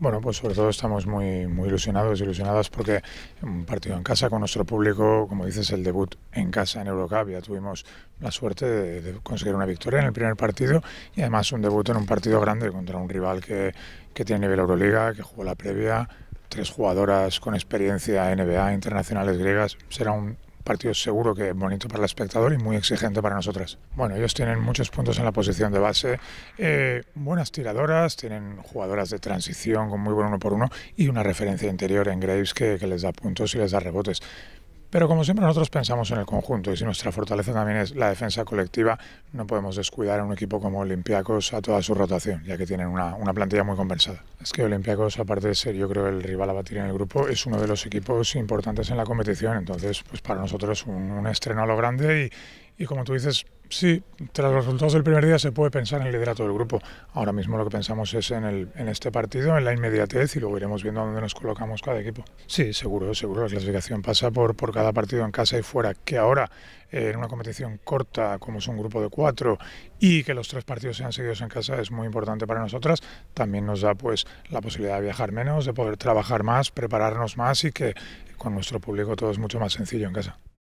Bueno, pues sobre todo estamos muy, muy ilusionados, ilusionadas porque un partido en casa con nuestro público, como dices, el debut en casa en Eurocup, ya tuvimos la suerte de, conseguir una victoria en el primer partido y además un debut en un partido grande contra un rival que, que tiene nivel Euroliga, que jugó la previa, tres jugadoras con experiencia NBA internacionales griegas, será un, partido seguro que bonito para el espectador y muy exigente para nosotras. Bueno, ellos tienen muchos puntos en la posición de base, eh, buenas tiradoras, tienen jugadoras de transición con muy buen uno por uno y una referencia interior en Graves que, que les da puntos y les da rebotes. Pero como siempre nosotros pensamos en el conjunto y si nuestra fortaleza también es la defensa colectiva, no podemos descuidar a un equipo como Olympiacos a toda su rotación, ya que tienen una, una plantilla muy compensada. Es que Olympiacos, aparte de ser yo creo el rival a batir en el grupo, es uno de los equipos importantes en la competición, entonces pues para nosotros un, un estreno a lo grande y, y como tú dices, sí, tras los resultados del primer día se puede pensar en el liderato del grupo. Ahora mismo lo que pensamos es en, el, en este partido, en la inmediatez y luego iremos viendo dónde nos colocamos cada equipo. Sí, seguro, seguro. La clasificación pasa por, por cada partido en casa y fuera. Que ahora, eh, en una competición corta, como es un grupo de cuatro, y que los tres partidos sean seguidos en casa es muy importante para nosotras. También nos da pues la posibilidad de viajar menos, de poder trabajar más, prepararnos más y que con nuestro público todo es mucho más sencillo en casa.